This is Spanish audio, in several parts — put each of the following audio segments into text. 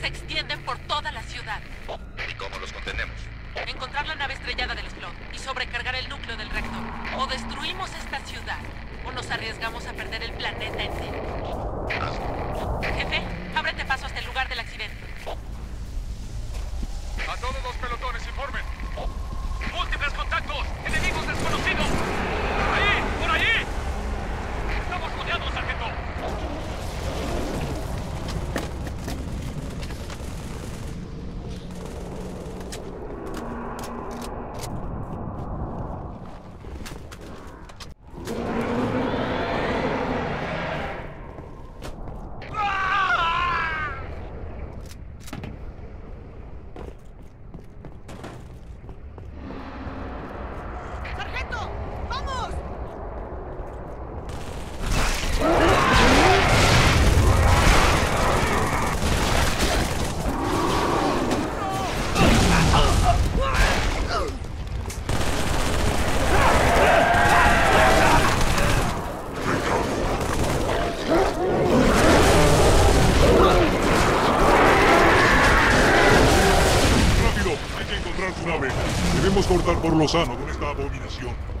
Se extienden por toda la ciudad. ¿Y cómo los contenemos? Encontrar la nave estrellada de los Flood y sobrecargar el núcleo del reactor. O destruimos esta ciudad, o nos arriesgamos a perder el planeta entero. Jefe, ábrete paso hasta el lugar del accidente. A todos los pelotones, informen. Múltiples contactos. Enemigos desconocidos. Por ahí, por ahí. Estamos rodeados, sargento. ¡Sargento! ¡Vamos! ¡Rápido! Hay que encontrar su nave. Debemos con esta abominación.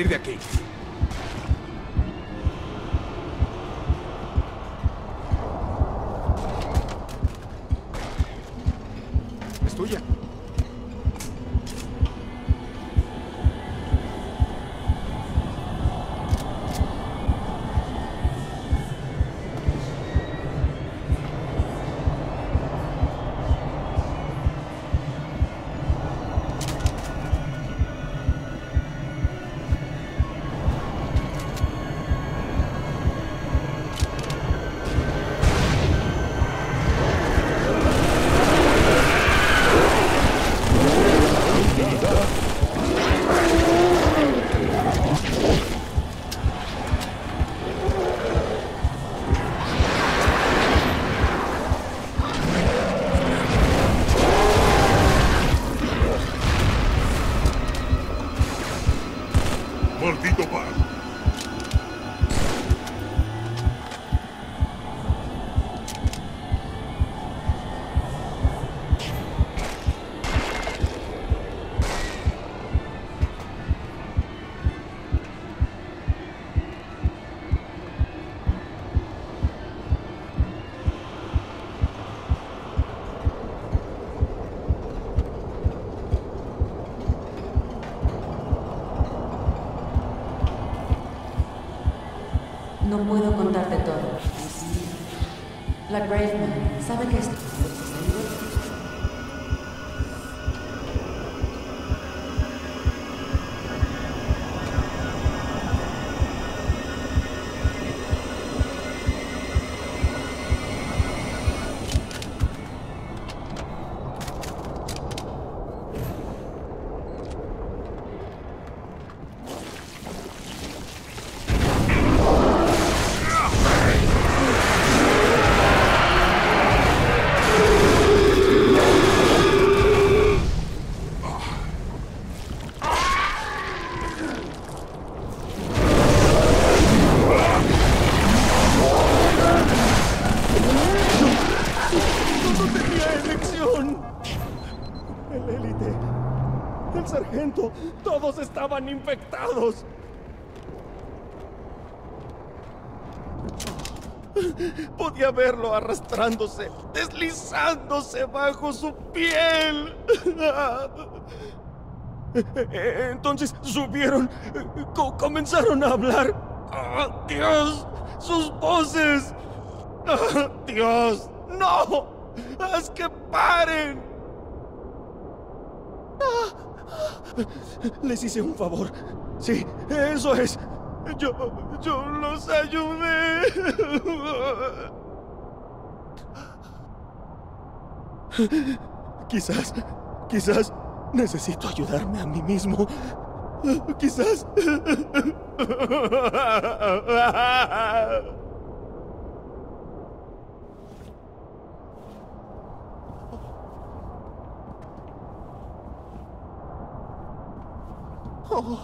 Salir de aquí. Es tuya. No puedo contarte todo. La Graveman sabe que esto... arrastrándose, deslizándose bajo su piel. Entonces subieron, co- comenzaron a hablar. ¡Ah, Dios! ¡Sus voces! ¡Ah, ¡Dios! ¡No! ¡Haz que paren! Les hice un favor. Sí, eso es. Yo, yo los ayudé. Quizás, quizás necesito ayudarme a mí mismo. Quizás. Saludos,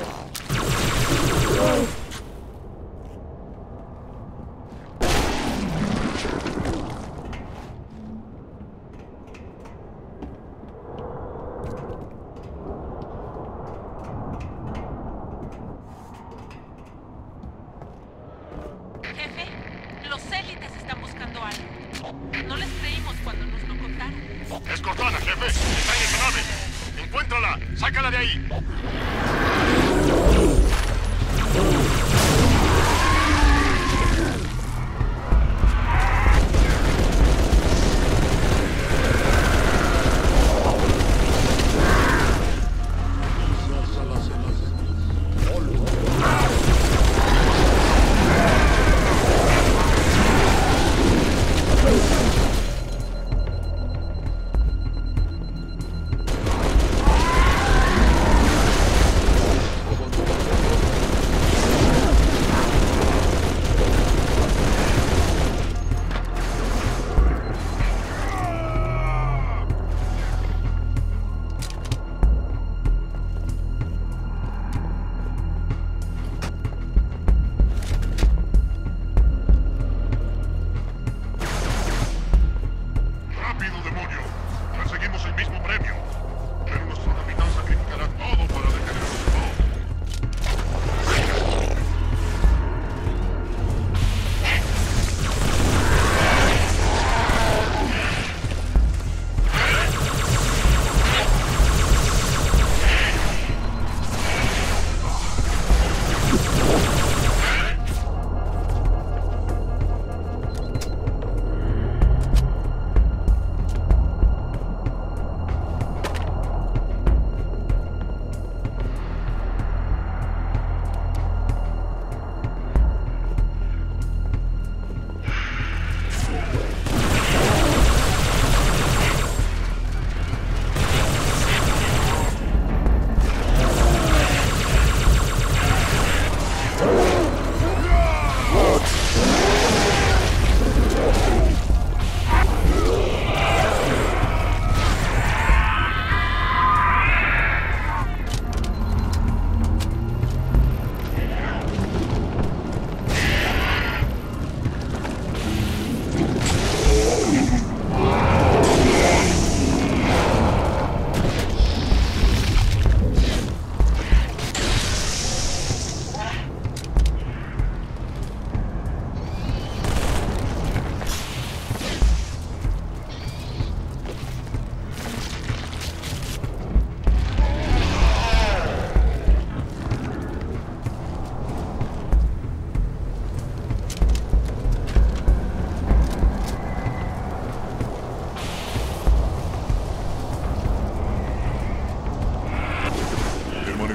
Jefe,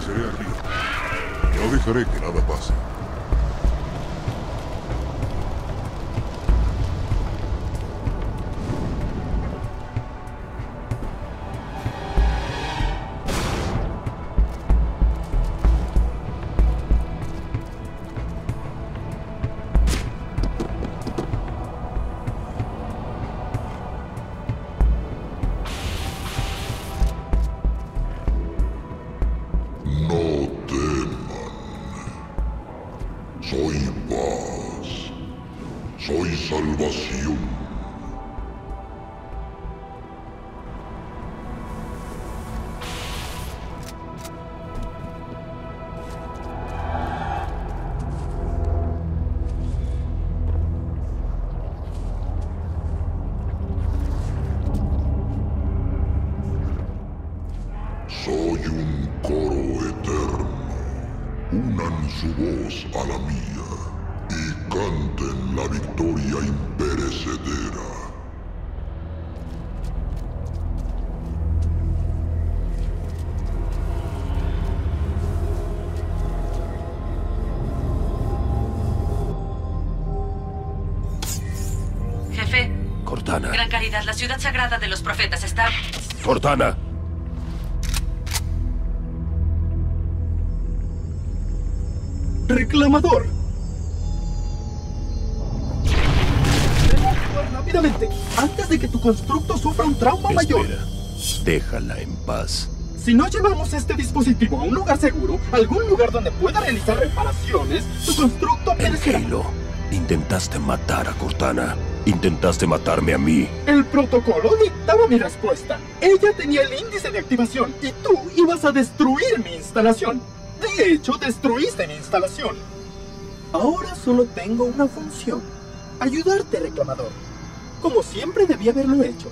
Permaneceré aquí. No dejaré que nada pase. Cortana. gran caridad, la ciudad sagrada de los profetas está... Cortana. Reclamador. Rápidamente, antes de que tu constructo sufra un trauma mayor. Espera. Déjala en paz. Si no llevamos este dispositivo a un lugar seguro, algún lugar donde pueda realizar reparaciones, su constructo En perecerá. Halo, intentaste matar a Cortana. Intentaste matarme a mí. El protocolo dictaba mi respuesta. Ella tenía el índice de activación y tú ibas a destruir mi instalación. De hecho, destruiste mi instalación. Ahora solo tengo una función. Ayudarte, reclamador. Como siempre debí haberlo hecho.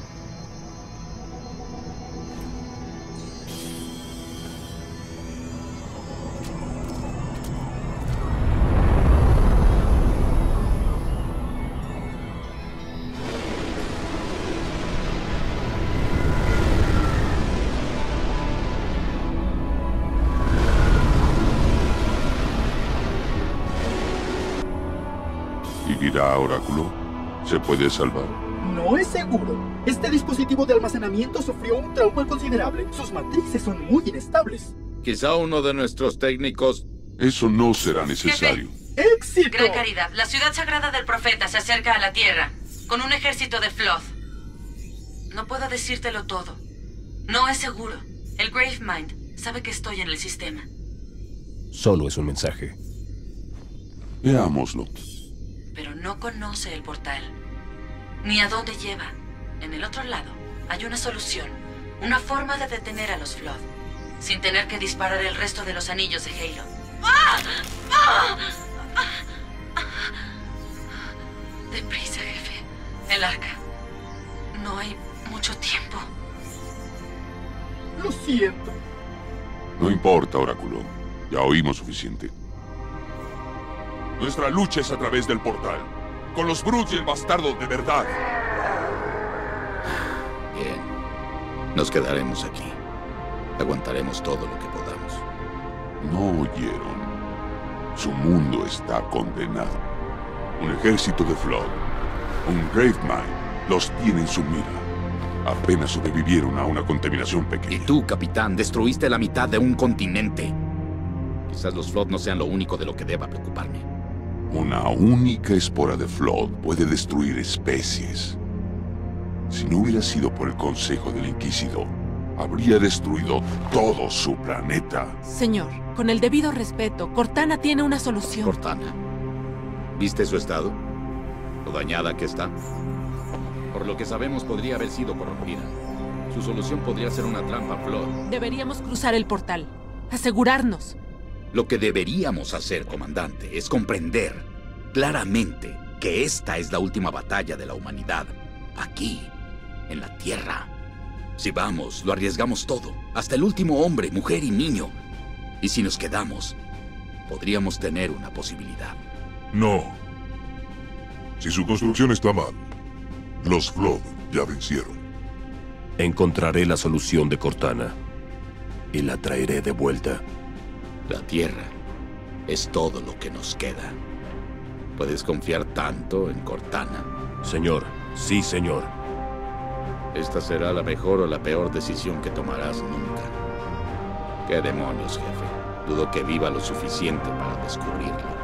¿Y dirá Oráculo? ¿Se puede salvar? No es seguro. Este dispositivo de almacenamiento sufrió un trauma considerable. Sus matrices son muy inestables. Quizá uno de nuestros técnicos... Eso no será necesario. ¡Éxito! Gran caridad, la ciudad sagrada del profeta se acerca a la tierra con un ejército de Floth. No puedo decírtelo todo. No es seguro. El Gravemind sabe que estoy en el sistema. Solo es un mensaje. Veámoslo. Pero no conoce el portal. Ni a dónde lleva. En el otro lado hay una solución. Una forma de detener a los Flood. Sin tener que disparar el resto de los anillos de Halo. ¡Ah! ¡Ah! ¡Ah! Deprisa, jefe. El arca. No hay mucho tiempo. Lo siento. No importa, Oráculo. Ya oímos suficiente. Nuestra lucha es a través del portal. Con los Brutes y el bastardo de verdad. Bien. Nos quedaremos aquí. Aguantaremos todo lo que podamos. No oyeron. Su mundo está condenado. Un ejército de Flood, un Gravemind, los tiene en su mira. Apenas sobrevivieron a una contaminación Y pequeña. tú, capitán, destruiste la mitad de un continente. Quizás los Flood no sean lo único de lo que deba preocuparme. Una única espora de Flood puede destruir especies. Si no hubiera sido por el consejo del Inquisidor, habría destruido todo su planeta. Señor, con el debido respeto, Cortana tiene una solución. Cortana. ¿Viste su estado? ¿Lo dañada que está? Por lo que sabemos, podría haber sido corrompida. Su solución podría ser una trampa Flood. Deberíamos cruzar el portal. Asegurarnos. Lo que deberíamos hacer, comandante, es comprender claramente que esta es la última batalla de la humanidad. Aquí, en la Tierra. Si vamos, lo arriesgamos todo. Hasta el último hombre, mujer y niño. Y si nos quedamos, podríamos tener una posibilidad. No. Si su construcción está mal, los Flood ya vencieron. Encontraré la solución de Cortana. Y la traeré de vuelta. La Tierra es todo lo que nos queda. ¿Puedes confiar tanto en Cortana? Señor, sí, señor. Esta será la mejor o la peor decisión que tomarás nunca. ¿Qué demonios, jefe? Dudo que viva lo suficiente para descubrirlo.